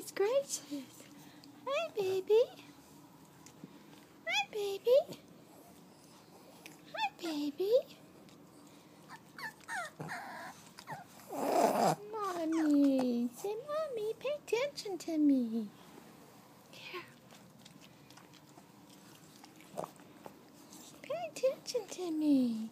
goodness gracious. Hi, baby. Hi, baby. Hi, baby. mommy. Say, mommy, pay attention to me. Here. Pay attention to me.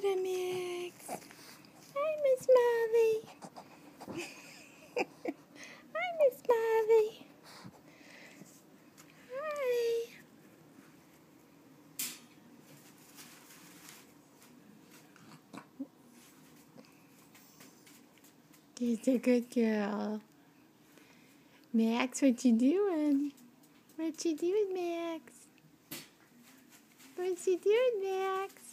Little Max. Hi, Miss Molly. Hi, Miss Molly. Hi. She's a good girl. Max, what you doing? What you doing, Max? What you doing, Max?